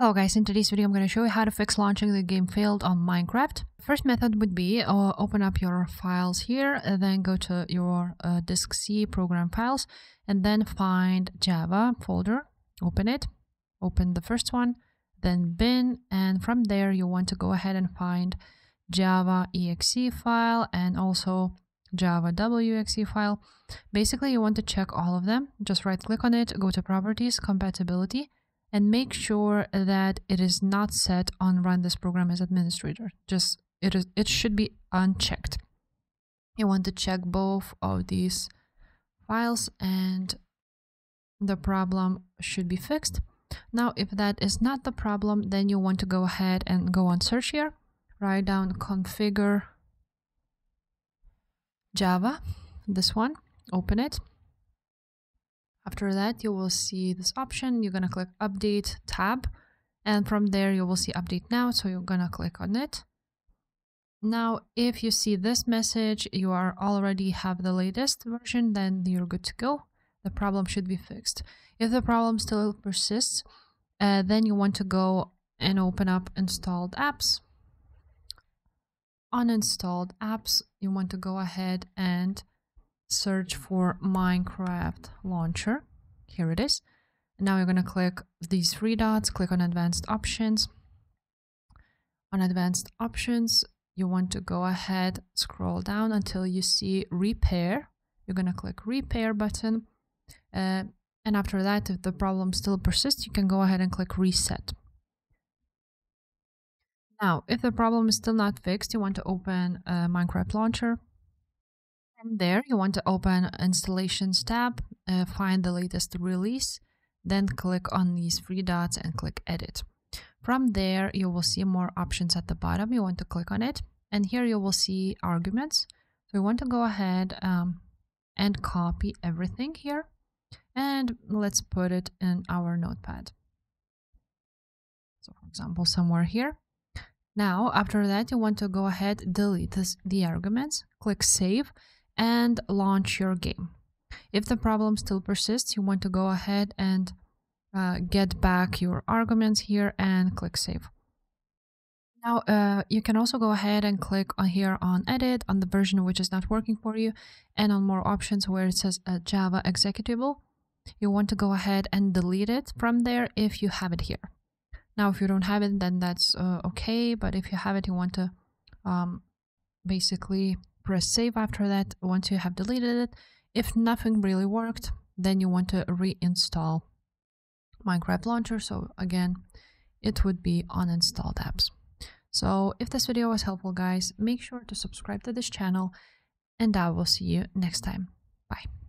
Hello guys, in today's video I'm going to show you how to fix launching the game failed on Minecraft. First method would be uh, open up your files here, and then go to your uh, disk C program files, and then find Java folder, open it, open the first one, then bin, and from there you want to go ahead and find Java exe file and also Java WXE file. Basically you want to check all of them, just right click on it, go to properties, compatibility, and make sure that it is not set on run this program as administrator. Just it is it should be unchecked. You want to check both of these files and the problem should be fixed. Now, if that is not the problem, then you want to go ahead and go on search here, write down configure Java, this one, open it, after that, you will see this option. You're going to click Update tab. And from there, you will see Update Now. So you're going to click on it. Now, if you see this message, you are already have the latest version, then you're good to go. The problem should be fixed. If the problem still persists, uh, then you want to go and open up installed apps. Uninstalled apps, you want to go ahead and search for Minecraft launcher. Here it is. Now you're going to click these three dots, click on advanced options. On advanced options, you want to go ahead, scroll down until you see repair. You're going to click repair button. Uh, and after that, if the problem still persists, you can go ahead and click reset. Now, if the problem is still not fixed, you want to open a Minecraft launcher. From there, you want to open Installations tab, uh, find the latest release, then click on these three dots and click Edit. From there, you will see more options at the bottom. You want to click on it, and here you will see arguments. So you want to go ahead um, and copy everything here, and let's put it in our notepad. So for example, somewhere here. Now, after that, you want to go ahead, delete this, the arguments, click Save, and launch your game. If the problem still persists, you want to go ahead and uh, get back your arguments here and click save. Now, uh, you can also go ahead and click on here on edit on the version which is not working for you and on more options where it says uh, Java executable. You want to go ahead and delete it from there if you have it here. Now, if you don't have it, then that's uh, okay. But if you have it, you want to um, basically press save after that once you have deleted it. If nothing really worked, then you want to reinstall Minecraft Launcher. So again, it would be uninstalled apps. So if this video was helpful, guys, make sure to subscribe to this channel and I will see you next time. Bye.